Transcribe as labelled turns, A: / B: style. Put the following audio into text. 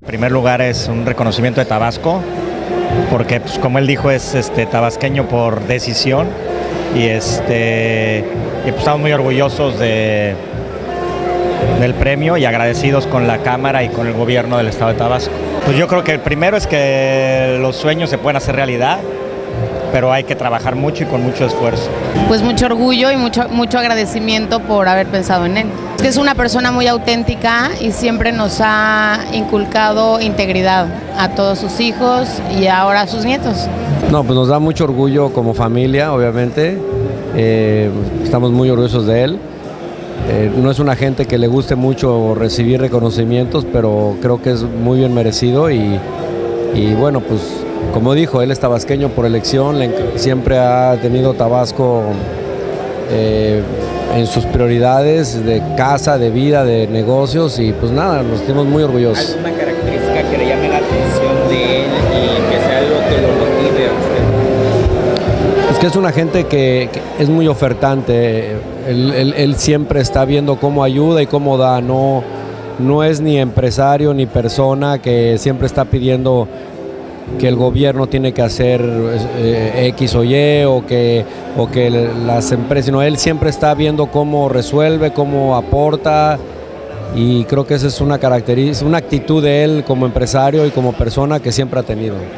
A: En primer lugar es un reconocimiento de Tabasco, porque pues, como él dijo es este, tabasqueño por decisión y, este, pues, estamos muy orgullosos de, del premio y agradecidos con la Cámara y con el gobierno del Estado de Tabasco. Pues yo creo que el primero es que los sueños se pueden hacer realidad, pero hay que trabajar mucho y con mucho esfuerzo.
B: Pues mucho orgullo y mucho, mucho agradecimiento por haber pensado en él. Es que es una persona muy auténtica y siempre nos ha inculcado integridad a todos sus hijos y ahora a sus nietos.
C: No, pues nos da mucho orgullo como familia, obviamente. Eh, estamos muy orgullosos de él. Eh, no es una gente que le guste mucho recibir reconocimientos, pero creo que es muy bien merecido y, y bueno, pues como dijo, él es tabasqueño por elección, siempre ha tenido Tabasco eh, en sus prioridades de casa, de vida, de negocios y pues nada, nos sentimos muy orgullosos.
D: ¿Alguna característica que le llame la atención de él y que sea algo que lo motive a usted?
C: Es que es una gente que, que es muy ofertante, él, él, él, siempre está viendo cómo ayuda y cómo da, no, no es ni empresario ni persona que siempre está pidiendo que el gobierno tiene que hacer eh, X o Y o que, o que las empresas, sino él siempre está viendo cómo resuelve, cómo aporta y creo que esa es una característica, una actitud de él como empresario y como persona que siempre ha tenido.